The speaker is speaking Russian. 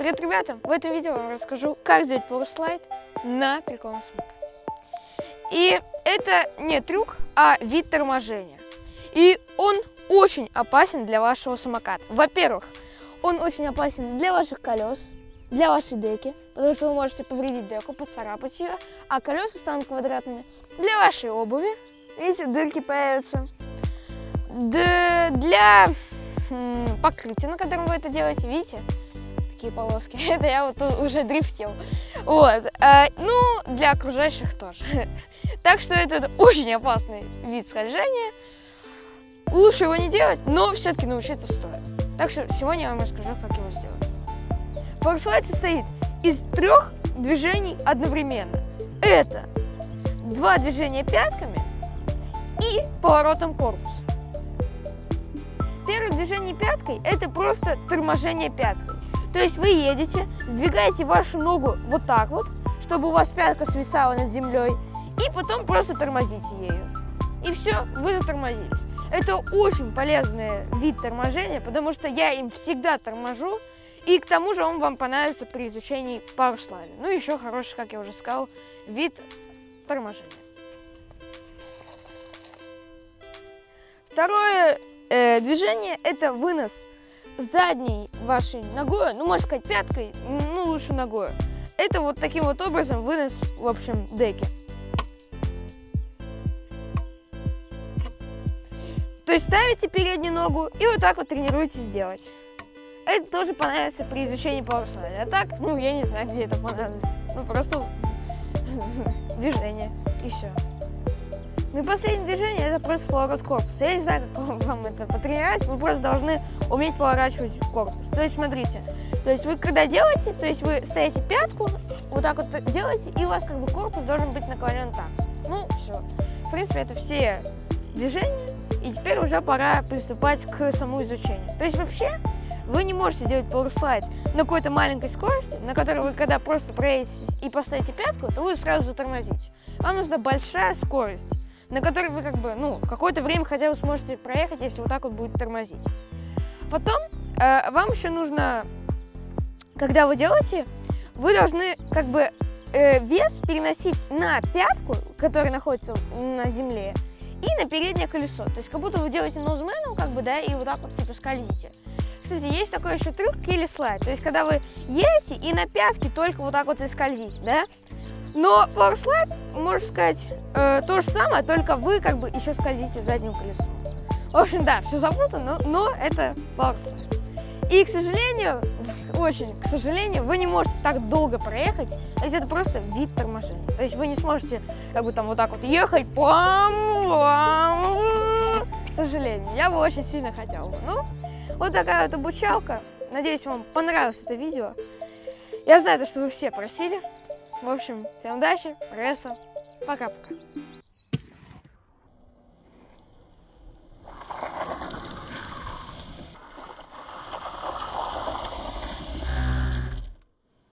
Привет, ребята! В этом видео я вам расскажу, как сделать пауэрслайд на триколом самокате. И это не трюк, а вид торможения. И он очень опасен для вашего самоката. Во-первых, он очень опасен для ваших колес, для вашей деки, потому что вы можете повредить деку, поцарапать ее, а колеса станут квадратными. Для вашей обуви, видите, дырки появятся. Д для покрытия, на котором вы это делаете, видите, такие полоски. Это я вот уже дрифтил. Вот. А, ну, для окружающих тоже. Так что это очень опасный вид скольжения. Лучше его не делать, но все-таки научиться стоит. Так что сегодня я вам расскажу, как его сделать. Форслайд состоит из трех движений одновременно. Это два движения пятками и поворотом корпуса. Первое движение пяткой – это просто торможение пяткой. То есть вы едете, сдвигаете вашу ногу вот так вот, чтобы у вас пятка свисала над землей, и потом просто тормозите ею. И все, вы затормозились. Это очень полезный вид торможения, потому что я им всегда торможу, и к тому же он вам понравится при изучении пауэрслайда. Ну, еще хороший, как я уже сказал, вид торможения. Второе э, движение – это вынос задней вашей ногой, ну, можно сказать, пяткой, ну, лучше ногой. Это вот таким вот образом вынос, в общем, деки. То есть ставите переднюю ногу и вот так вот тренируетесь делать. Это тоже понравится при изучении пауэрслайда. А так, ну, я не знаю, где это понадобится. Ну, просто движение и все. Ну и последнее движение это просто поворот корпуса. Я не знаю, как вам это потренировать, вы просто должны уметь поворачивать корпус. То есть смотрите, то есть вы когда делаете, то есть вы ставите пятку, вот так вот делаете, и у вас как бы корпус должен быть наклонен так. Ну, все. В принципе, это все движения, и теперь уже пора приступать к самому изучению. То есть вообще вы не можете делать пауэрслайд на какой-то маленькой скорости, на которой вы когда просто проедете и поставите пятку, то вы сразу затормозите. Вам нужна большая скорость на которой вы как бы, ну, какое-то время хотя бы сможете проехать, если вот так вот будет тормозить. Потом э, вам еще нужно, когда вы делаете, вы должны как бы э, вес переносить на пятку, которая находится на земле, и на переднее колесо. То есть как будто вы делаете нозменом, как бы, да, и вот так вот типа скользите. Кстати, есть такой еще трюк килли слайд. То есть когда вы едете и на пятке только вот так вот и скользите, да, но пауэрслайд, можно сказать, э, то же самое, только вы как бы еще скользите задним колесом. В общем, да, все запутано, но, но это пауэрслайд. И, к сожалению, очень, к сожалению, вы не можете так долго проехать, то есть это просто вид торможения. То есть вы не сможете как бы там вот так вот ехать, пам, пам, к сожалению. Я бы очень сильно хотела. Ну, вот такая вот обучалка. Надеюсь, вам понравилось это видео. Я знаю, что вы все просили. В общем, всем удачи, прогресса, пока-пока.